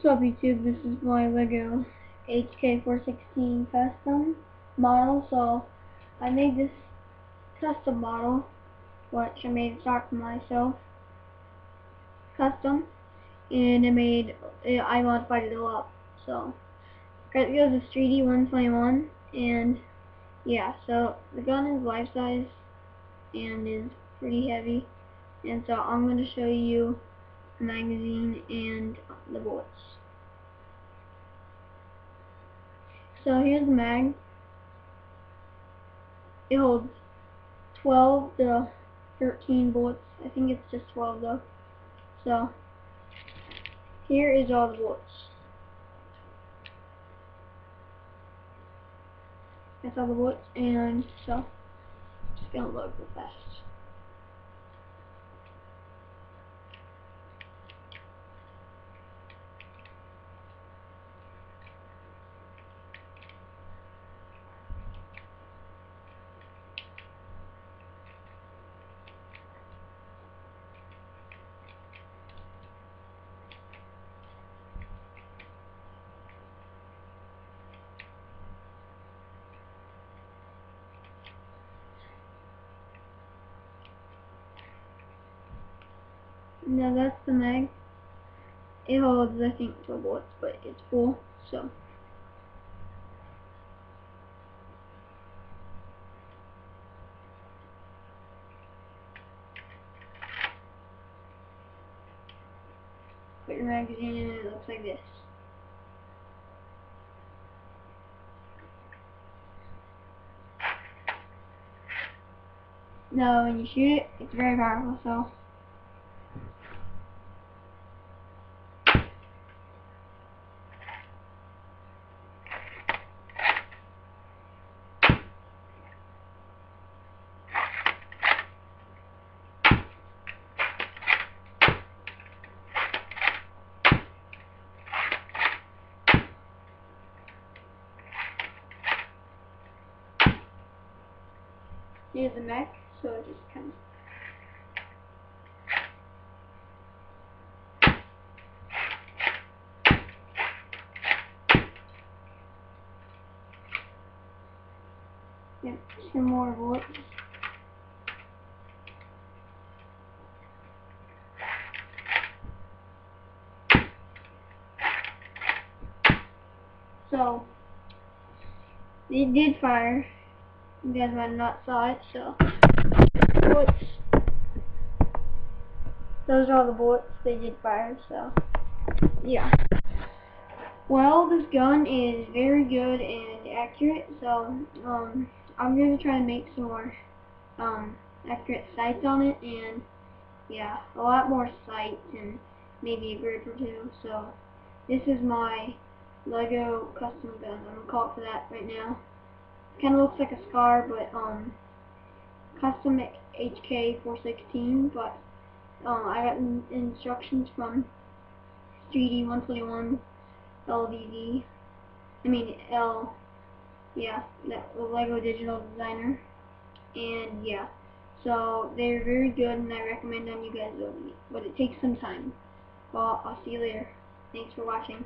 What's up YouTube, this is my LEGO HK416 custom model, so I made this custom model, which I made stock for myself, custom, and I made, I modified it a lot, so, it goes to Streaty121, and yeah, so the gun is life size, and is pretty heavy, and so I'm going to show you magazine and the bullets. So here's the mag. It holds 12 to 13 bullets. I think it's just 12 though. So here is all the bullets. That's all the bullets and so just gonna load real fast. Now that's the mag. It holds, I think, 12 bullets, but it's full, so. Put your magazine in and it looks like this. Now when you shoot it, it's very powerful, so. Here's the neck, so it just kind of Get two more bullets. So, they did fire. You guys might not saw it, so bullets. Those are all the bullets they did fire, so yeah. Well, this gun is very good and accurate, so um, I'm going to try to make some more um, accurate sights on it, and yeah, a lot more sights and maybe a grip or two, so this is my Lego custom gun. I'm to call it for that right now. Kind of looks like a scar, but um, custom HK 416. But um, I got in instructions from Streaty121 LDD. I mean L. Yeah, that Lego Digital Designer. And yeah, so they're very good, and I recommend on you guys. But it takes some time. Well, I'll see you later. Thanks for watching.